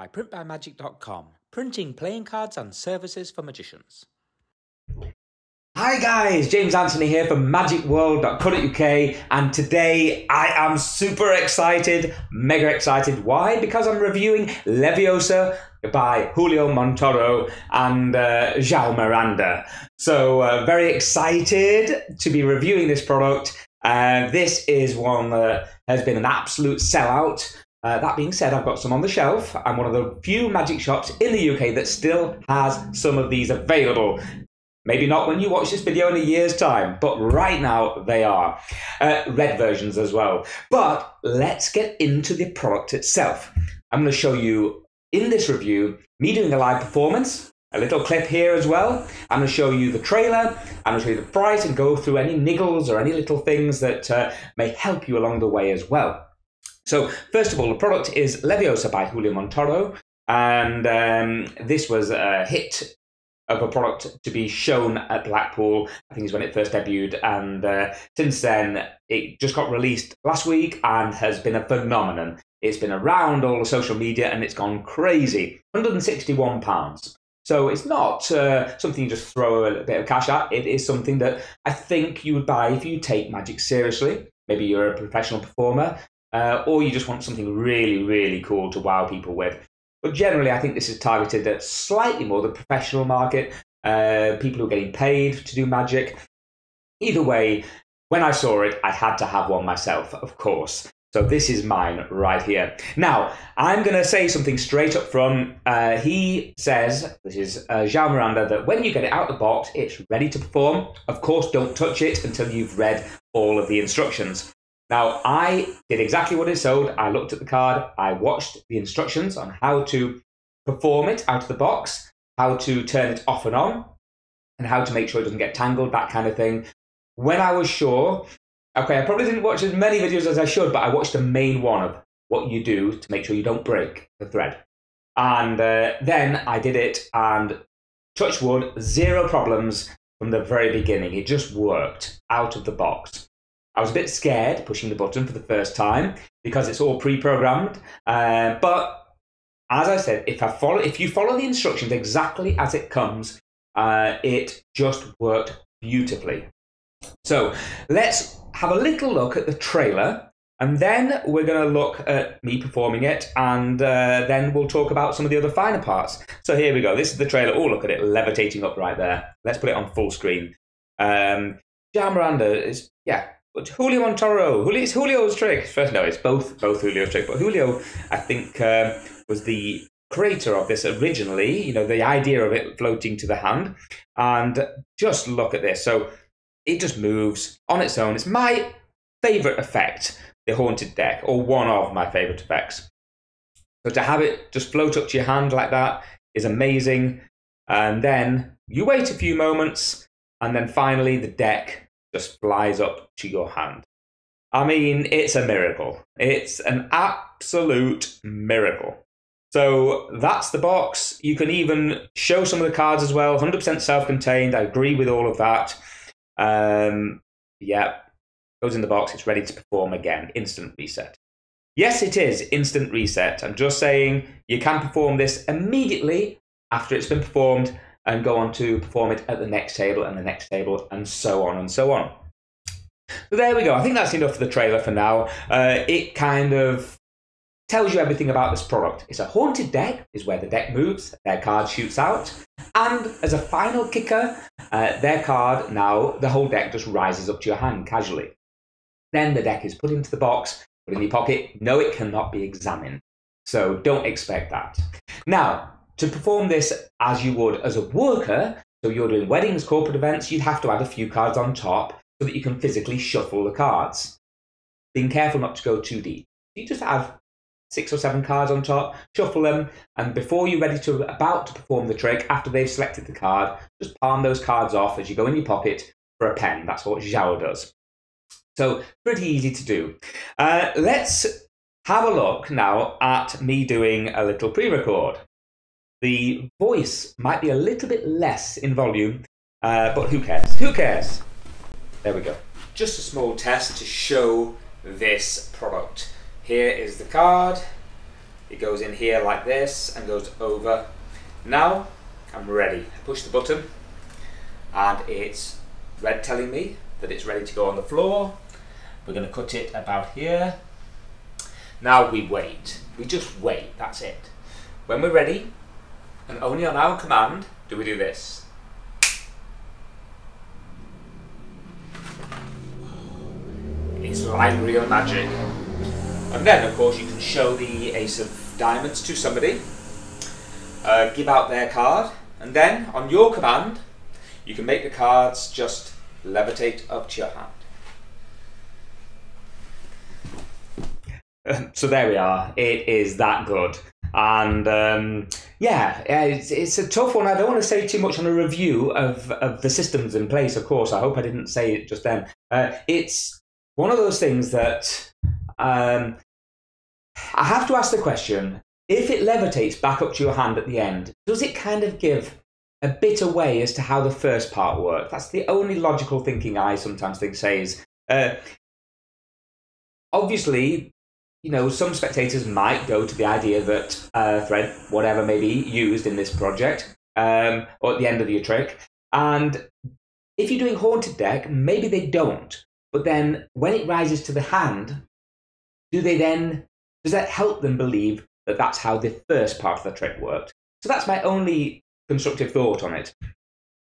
by printbymagic.com, printing playing cards and services for magicians. Hi guys, James Anthony here from magicworld.co.uk and today I am super excited, mega excited. Why? Because I'm reviewing Leviosa by Julio Montoro and uh, Miranda. So uh, very excited to be reviewing this product. Uh, this is one that has been an absolute sellout. Uh, that being said, I've got some on the shelf. I'm one of the few magic shops in the UK that still has some of these available. Maybe not when you watch this video in a year's time, but right now they are. Uh, red versions as well. But let's get into the product itself. I'm going to show you in this review me doing a live performance, a little clip here as well. I'm going to show you the trailer, I'm going to show you the price and go through any niggles or any little things that uh, may help you along the way as well. So, first of all, the product is Leviosa by Julio Montoro, and um, this was a hit of a product to be shown at Blackpool. I think is when it first debuted, and uh, since then it just got released last week and has been a phenomenon. It's been around all the social media and it's gone crazy. 161 pounds. So it's not uh, something you just throw a bit of cash at. It is something that I think you would buy if you take magic seriously. Maybe you're a professional performer uh, or you just want something really, really cool to wow people with. But generally, I think this is targeted at slightly more the professional market, uh, people who are getting paid to do magic. Either way, when I saw it, I had to have one myself, of course. So this is mine right here. Now, I'm going to say something straight up front. Uh, he says, this is uh, João Miranda, that when you get it out the box, it's ready to perform. Of course, don't touch it until you've read all of the instructions. Now, I did exactly what it sold. I looked at the card, I watched the instructions on how to perform it out of the box, how to turn it off and on, and how to make sure it doesn't get tangled, that kind of thing. When I was sure, okay, I probably didn't watch as many videos as I should, but I watched the main one of what you do to make sure you don't break the thread. And uh, then I did it, and touch wood, zero problems from the very beginning. It just worked out of the box. I was a bit scared pushing the button for the first time because it's all pre-programmed. Uh, but as I said, if I follow, if you follow the instructions exactly as it comes, uh, it just worked beautifully. So let's have a little look at the trailer. And then we're going to look at me performing it, and uh, then we'll talk about some of the other finer parts. So here we go. This is the trailer. Oh, look at it levitating up right there. Let's put it on full screen. Um, is, yeah, Julio Montoro, Julio, it's Julio's trick. First, no, it's both both Julio's trick. But Julio, I think, uh, was the creator of this originally. You know, the idea of it floating to the hand, and just look at this. So it just moves on its own. It's my favorite effect, the haunted deck, or one of my favorite effects. So to have it just float up to your hand like that is amazing. And then you wait a few moments, and then finally the deck just flies up to your hand. I mean, it's a miracle. It's an absolute miracle. So that's the box. You can even show some of the cards as well. 100% self contained. I agree with all of that. Um, yeah, goes in the box. It's ready to perform again. Instant reset. Yes, it is instant reset. I'm just saying you can perform this immediately after it's been performed and go on to perform it at the next table and the next table and so on and so on. So there we go. I think that's enough for the trailer for now. Uh, it kind of tells you everything about this product. It's a haunted deck, is where the deck moves, their card shoots out, and as a final kicker, uh, their card now the whole deck just rises up to your hand casually. Then the deck is put into the box, put in your pocket. No, it cannot be examined. So don't expect that. Now, to perform this as you would as a worker, so you're doing weddings, corporate events, you'd have to add a few cards on top so that you can physically shuffle the cards. Being careful not to go too deep. You just add six or seven cards on top, shuffle them, and before you're ready to about to perform the trick, after they've selected the card, just palm those cards off as you go in your pocket for a pen. That's what João does. So pretty easy to do. Uh, let's have a look now at me doing a little pre-record. The voice might be a little bit less in volume, uh, but who cares? Who cares? There we go. Just a small test to show this product. Here is the card. It goes in here like this and goes over. Now I'm ready. I push the button and it's red telling me that it's ready to go on the floor. We're going to cut it about here. Now we wait. We just wait, that's it. When we're ready, and only on our command, do we do this. It's like real magic. And then, of course, you can show the Ace of Diamonds to somebody, uh, give out their card, and then, on your command, you can make the cards just levitate up to your hand. so there we are. It is that good. And um, yeah, it's, it's a tough one. I don't want to say too much on a review of, of the systems in place, of course. I hope I didn't say it just then. Uh, it's one of those things that um, I have to ask the question if it levitates back up to your hand at the end, does it kind of give a bit away as to how the first part worked? That's the only logical thinking I sometimes think says. Uh, obviously, you know, some spectators might go to the idea that uh, thread, whatever may be used in this project, um, or at the end of your trick. And if you're doing haunted deck, maybe they don't. But then when it rises to the hand, do they then, does that help them believe that that's how the first part of the trick worked? So that's my only constructive thought on it.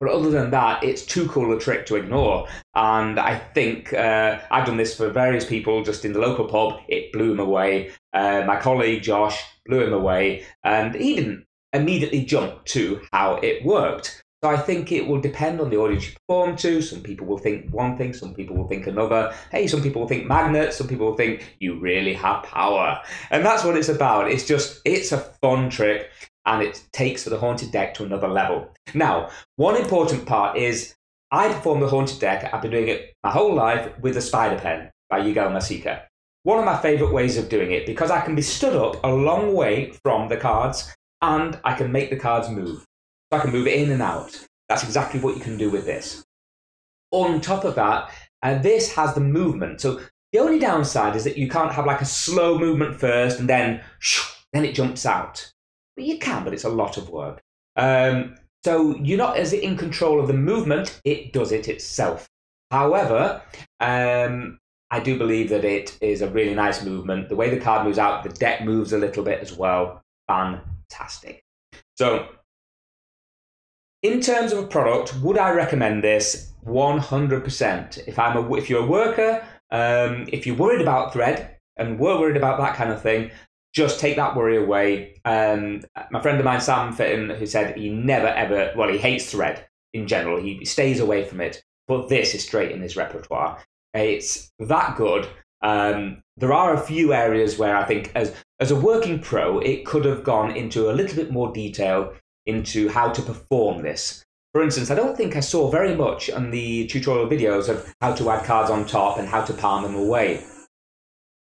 But other than that, it's too cool a trick to ignore. And I think uh, I've done this for various people just in the local pub. It blew him away. Uh, my colleague Josh blew him away. And he didn't immediately jump to how it worked. So I think it will depend on the audience you perform to. Some people will think one thing, some people will think another. Hey, some people will think magnets, some people will think you really have power. And that's what it's about. It's just, it's a fun trick and it takes the haunted deck to another level. Now, one important part is I perform the haunted deck, I've been doing it my whole life with a spider pen by Yigal Mesika. One of my favourite ways of doing it because I can be stood up a long way from the cards and I can make the cards move. So I can move it in and out. That's exactly what you can do with this. On top of that, uh, this has the movement. So the only downside is that you can't have like a slow movement first and then shoo, then it jumps out. But you can, but it's a lot of work. Um, so you're not as in control of the movement, it does it itself. However, um, I do believe that it is a really nice movement. The way the card moves out, the deck moves a little bit as well. Fantastic. So, in terms of a product, would I recommend this? 100%. If I'm a, if you're a worker, um, if you're worried about thread and were worried about that kind of thing, just take that worry away. Um, my friend of mine, Sam Fitton, who said he never ever, well, he hates thread in general. He stays away from it. But this is straight in his repertoire. It's that good. Um, there are a few areas where I think, as as a working pro, it could have gone into a little bit more detail into how to perform this. For instance, I don't think I saw very much on the tutorial videos of how to add cards on top and how to palm them away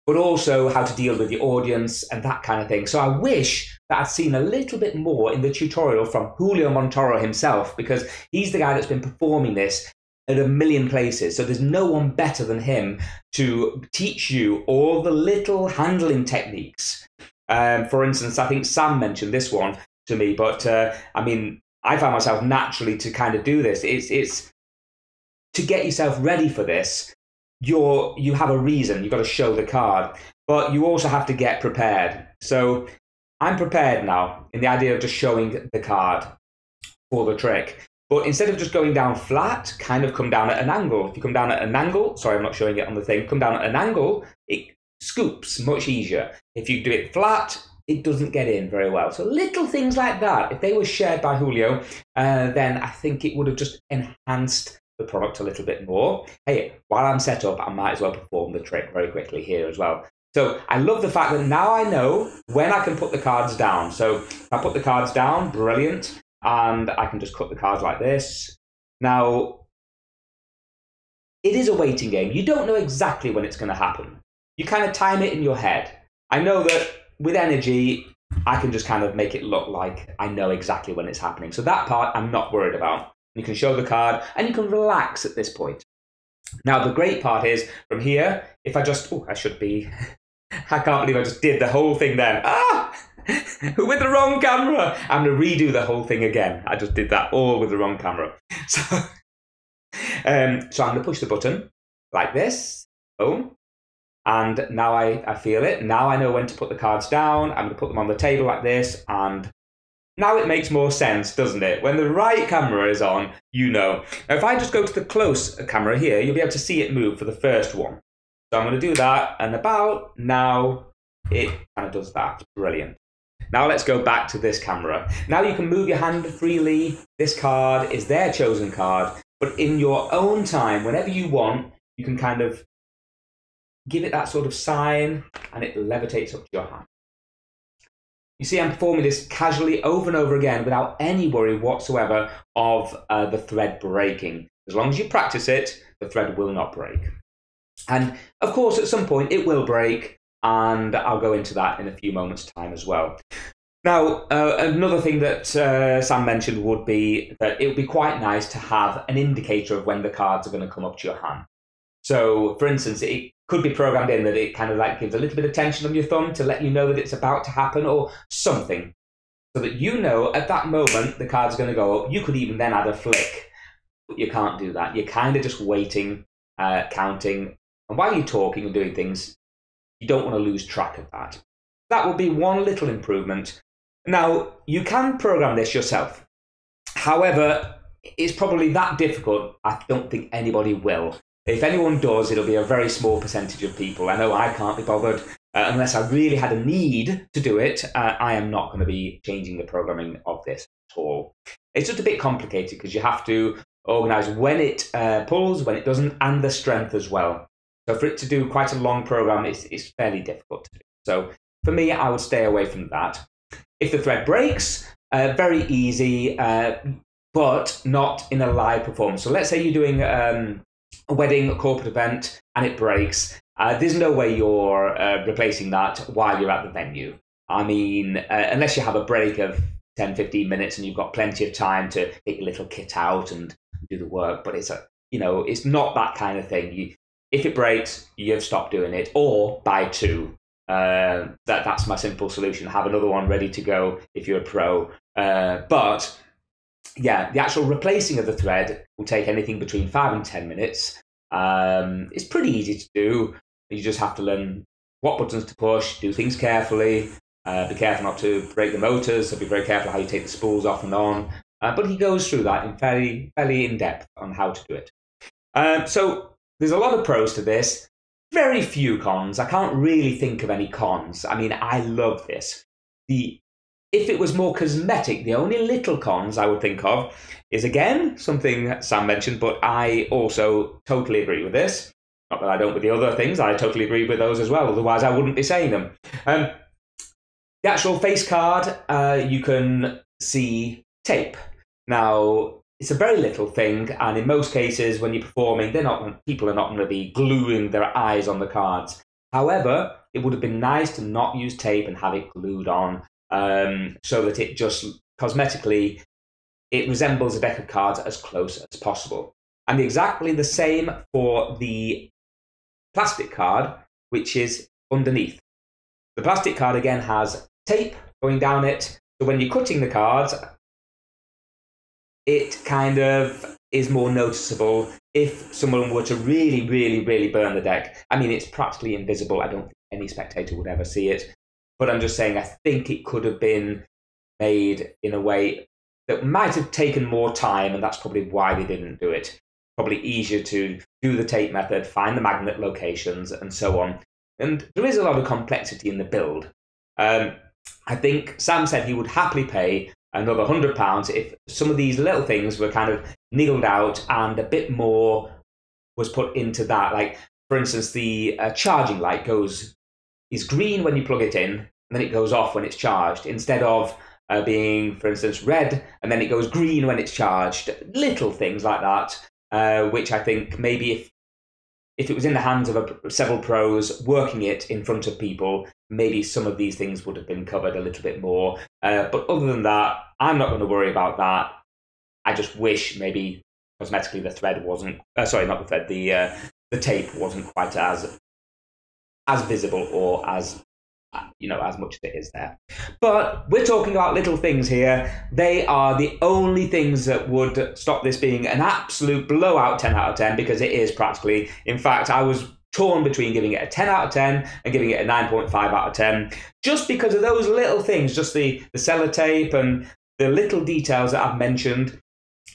but also how to deal with the audience and that kind of thing. So I wish that I'd seen a little bit more in the tutorial from Julio Montoro himself, because he's the guy that's been performing this at a million places. So there's no one better than him to teach you all the little handling techniques. Um, for instance, I think Sam mentioned this one to me, but uh, I mean, I found myself naturally to kind of do this. It's it's to get yourself ready for this you're you have a reason. You've got to show the card, but you also have to get prepared. So I'm prepared now in the idea of just showing the card for the trick. But instead of just going down flat, kind of come down at an angle. If you come down at an angle, sorry, I'm not showing it on the thing, come down at an angle, it scoops much easier. If you do it flat, it doesn't get in very well. So little things like that, if they were shared by Julio, uh, then I think it would have just enhanced the product a little bit more. Hey, while I'm set up, I might as well perform the trick very quickly here as well. So I love the fact that now I know when I can put the cards down. So I put the cards down, brilliant. And I can just cut the cards like this. Now, it is a waiting game. You don't know exactly when it's going to happen. You kind of time it in your head. I know that with energy, I can just kind of make it look like I know exactly when it's happening. So that part I'm not worried about. You can show the card and you can relax at this point. Now, the great part is from here, if I just, oh, I should be, I can't believe I just did the whole thing then. Ah! with the wrong camera. I'm going to redo the whole thing again. I just did that all with the wrong camera. So, um, so I'm going to push the button like this. Boom. And now I, I feel it. Now I know when to put the cards down. I'm going to put them on the table like this. And now it makes more sense, doesn't it? When the right camera is on, you know. Now, if I just go to the close uh, camera here, you'll be able to see it move for the first one. So I'm going to do that. And about now, it kind of does that. Brilliant. Now let's go back to this camera. Now you can move your hand freely. This card is their chosen card. But in your own time, whenever you want, you can kind of give it that sort of sign and it levitates up to your hand. You see, I'm performing this casually over and over again without any worry whatsoever of uh, the thread breaking. As long as you practice it, the thread will not break. And of course, at some point, it will break, and I'll go into that in a few moments' time as well. Now, uh, another thing that uh, Sam mentioned would be that it would be quite nice to have an indicator of when the cards are going to come up to your hand. So, for instance, it could be programmed in that it kind of like gives a little bit of tension on your thumb to let you know that it's about to happen or something. So that you know at that moment the card's going to go up. You could even then add a flick, but you can't do that. You're kind of just waiting, uh, counting. And while you're talking and doing things, you don't want to lose track of that. That would be one little improvement. Now, you can program this yourself. However, it's probably that difficult. I don't think anybody will. If anyone does, it'll be a very small percentage of people. I know I can't be bothered uh, unless I really had a need to do it. Uh, I am not going to be changing the programming of this at all. It's just a bit complicated because you have to organize when it uh, pulls, when it doesn't, and the strength as well. So for it to do quite a long program, it's, it's fairly difficult to do. So for me, I would stay away from that. If the thread breaks, uh, very easy, uh, but not in a live performance. So let's say you're doing um, a wedding, a corporate event, and it breaks. Uh, there's no way you're uh, replacing that while you're at the venue. I mean, uh, unless you have a break of 10, 15 minutes and you've got plenty of time to get your little kit out and do the work. But it's a, you know, it's not that kind of thing. You, if it breaks, you've stopped doing it, or buy two. Uh, that that's my simple solution. Have another one ready to go if you're a pro. Uh, but yeah, the actual replacing of the thread will take anything between five and 10 minutes. Um, it's pretty easy to do. You just have to learn what buttons to push, do things carefully, uh, be careful not to break the motors, so be very careful how you take the spools off and on. Uh, but he goes through that in fairly, fairly in depth on how to do it. Um, so there's a lot of pros to this, very few cons. I can't really think of any cons. I mean, I love this. The if it was more cosmetic, the only little cons I would think of is again something Sam mentioned, but I also totally agree with this. Not that I don't with the other things, I totally agree with those as well, otherwise I wouldn't be saying them. Um, the actual face card, uh, you can see tape. Now, it's a very little thing, and in most cases, when you're performing, they're not people are not going to be gluing their eyes on the cards. However, it would have been nice to not use tape and have it glued on um, so that it just cosmetically it resembles a deck of cards as close as possible. And exactly the same for the plastic card, which is underneath. The plastic card again has tape going down it, so when you're cutting the cards, it kind of is more noticeable if someone were to really, really, really burn the deck. I mean, it's practically invisible. I don't think any spectator would ever see it. But I'm just saying, I think it could have been made in a way that might have taken more time, and that's probably why they didn't do it. Probably easier to do the tape method, find the magnet locations, and so on. And there is a lot of complexity in the build. Um, I think Sam said he would happily pay another hundred pounds if some of these little things were kind of niggled out and a bit more was put into that. Like, for instance, the uh, charging light goes is green when you plug it in, and then it goes off when it's charged, instead of uh, being, for instance, red and then it goes green when it's charged. Little things like that, uh, which I think maybe if if it was in the hands of a, several pros working it in front of people, maybe some of these things would have been covered a little bit more. Uh, but other than that, I'm not going to worry about that. I just wish maybe cosmetically the thread wasn't uh, sorry, not the thread, the uh, the tape wasn't quite as as visible or as you know as much as it is there. But we're talking about little things here. They are the only things that would stop this being an absolute blowout 10 out of 10 because it is practically in fact i was torn between giving it a 10 out of 10 and giving it a 9.5 out of 10 just because of those little things just the the sellotape and the little details that i've mentioned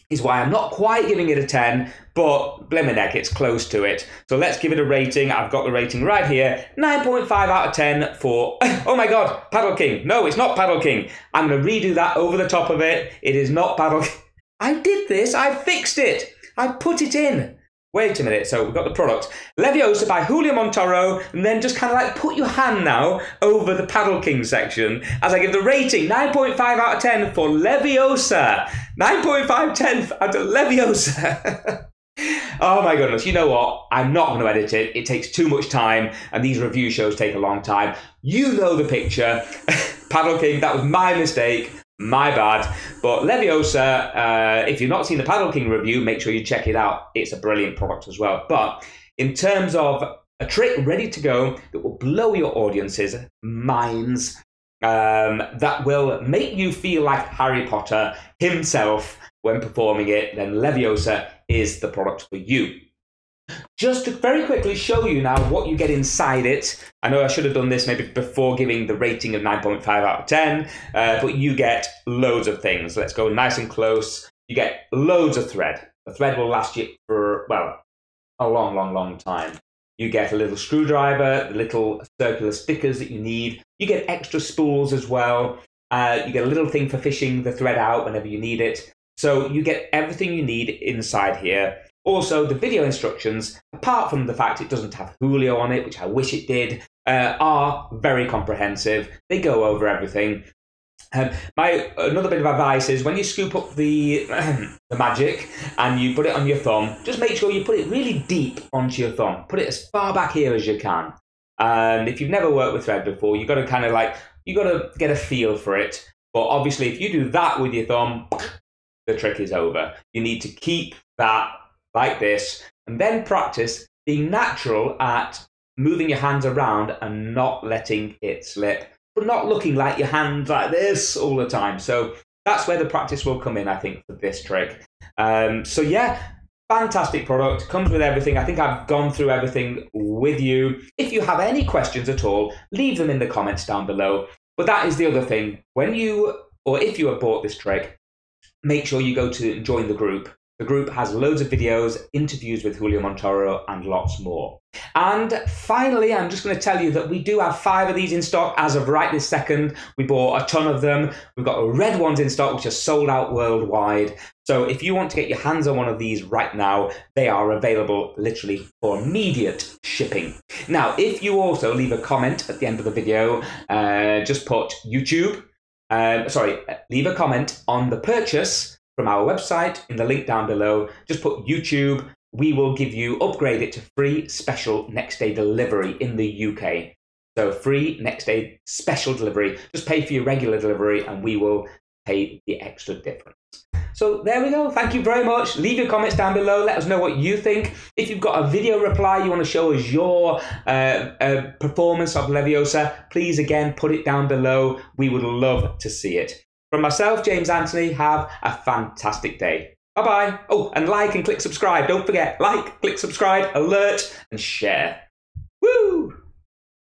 is why I'm not quite giving it a 10, but Blimeneck, it's close to it. So let's give it a rating. I've got the rating right here 9.5 out of 10 for, oh my god, Paddle King. No, it's not Paddle King. I'm going to redo that over the top of it. It is not Paddle. I did this, I fixed it, I put it in. Wait a minute, so we've got the product. Leviosa by Julio Montoro, and then just kind of like put your hand now over the Paddle King section as I give the rating 9.5 out of 10 for Leviosa. 9.5 10 out of Leviosa. oh my goodness, you know what? I'm not going to edit it. It takes too much time, and these review shows take a long time. You know the picture. Paddle King, that was my mistake. My bad. But Leviosa, uh, if you've not seen the Paddle King review, make sure you check it out. It's a brilliant product as well. But in terms of a trick ready to go that will blow your audience's minds, um, that will make you feel like Harry Potter himself when performing it, then Leviosa is the product for you. Just to very quickly show you now what you get inside it. I know I should have done this maybe before giving the rating of 9.5 out of 10, uh, but you get loads of things. Let's go nice and close. You get loads of thread. The thread will last you for, well, a long, long, long time. You get a little screwdriver, the little circular stickers that you need. You get extra spools as well. Uh, you get a little thing for fishing the thread out whenever you need it. So you get everything you need inside here. Also, the video instructions, apart from the fact it doesn't have Julio on it, which I wish it did, uh, are very comprehensive. They go over everything. Um, my another bit of advice is when you scoop up the the magic and you put it on your thumb, just make sure you put it really deep onto your thumb. Put it as far back here as you can. And if you've never worked with thread before, you've got to kind of like you got to get a feel for it. But obviously, if you do that with your thumb, the trick is over. You need to keep that like this, and then practice being natural at moving your hands around and not letting it slip, but not looking like your hands like this all the time. So that's where the practice will come in, I think, for this trick. Um, so yeah, fantastic product, comes with everything. I think I've gone through everything with you. If you have any questions at all, leave them in the comments down below. But that is the other thing. When you, or if you have bought this trick, make sure you go to join the group the group has loads of videos, interviews with Julio Montoro, and lots more. And finally, I'm just going to tell you that we do have five of these in stock as of right this second. We bought a ton of them. We've got red ones in stock, which are sold out worldwide. So if you want to get your hands on one of these right now, they are available literally for immediate shipping. Now, if you also leave a comment at the end of the video, uh, just put YouTube, uh, sorry, leave a comment on the purchase from our website in the link down below. Just put YouTube. We will give you, upgrade it to free special next day delivery in the UK. So free next day special delivery. Just pay for your regular delivery and we will pay the extra difference. So there we go. Thank you very much. Leave your comments down below. Let us know what you think. If you've got a video reply you want to show us your uh, uh, performance of Leviosa, please again put it down below. We would love to see it. From myself, James Anthony, have a fantastic day. Bye bye. Oh, and like and click subscribe. Don't forget, like, click subscribe, alert, and share.